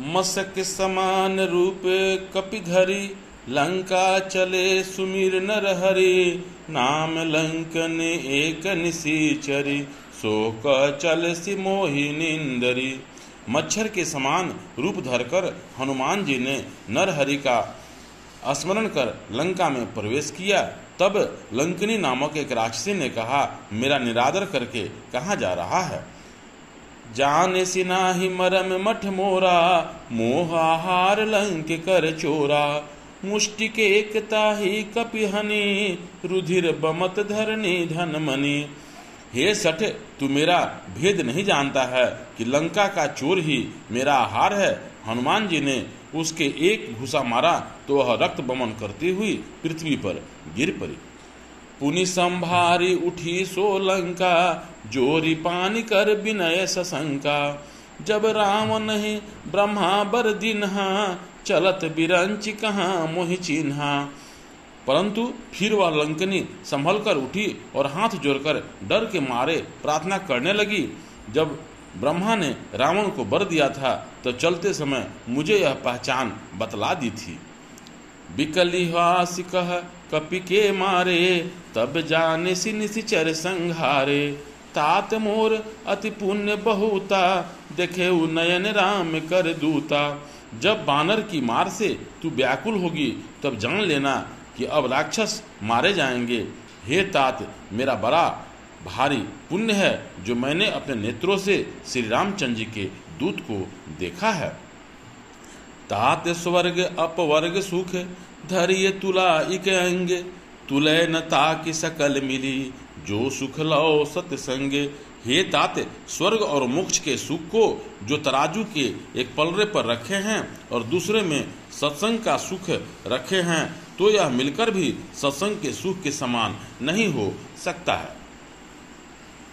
मसक समान रूप कपिधरी, लंका चले सुमिर नर हरि नाम लंकन एक निशीचरी शोक चल सी मोहि निंदरी। मच्छर के समान रूप धरकर हनुमान जी ने नरहरि का स्मरण कर लंका में प्रवेश किया। तब लंकनी नामक एक राक्षसी ने कहा, मेरा निरादर करके कहाँ जा रहा है? जान सिनाहि मरम मठ मोरा मोहाहार लंक कर चोरा। मुष्टि के एकता ही कपिहनी रुधिर बमत धरनी धन मनी। हे सठ, तू मेरा भेद नहीं जानता है कि लंका का चोर ही मेरा आहार है। हनुमान जी ने उसके एक घुसा मारा तो वह रक्त बमन करती हुई पृथ्वी पर गिर पड़ी। पुनि संभारी उठी सोलंका जोरी पानी कर विनय सशंका। जब राम नहीं ब्रह्मा बर दिन्हा, चलत बिरंच कहाँ मोहि चिन्हा। परंतु फिर वह लंकनी संभल कर उठी और हाथ जोड़कर डर के मारे प्रार्थना करने लगी। जब ब्रह्मा ने रावण को बर दिया था तो चलते समय मुझे यह पहचान बतला दी थी। बिकलिहास कह कपि के मारे, तब जाने सी निशिचर संघारे तात मोर अति पुण्य बहुता, देखे नयन राम कर दूता। जब बानर की मार से तू व्याकुल होगी, तब जान लेना कि अब राक्षस मारे जाएँगे। हे तात, मेरा बड़ा भारी पुण्य है, जो मैंने अपने नेत्रों से श्री रामचंद्र जी के दूत को देखा है। तात स्वर्ग अपवर्ग सुख, धरिय तुला इक अंग तुलय न ताकि सकल मिली, जो सुख लो सत्संगे हे तात, स्वर्ग और मोक्ष के सुख को जो तराजू के एक पलरे पर रखे हैं और दूसरे में सत्संग का सुख रखे हैं तो यह मिलकर भी सत्संग के सुख के समान नहीं हो सकता है।